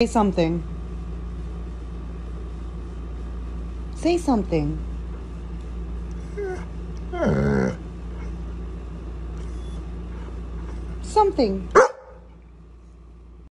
Say something. Say something. Something. Ah!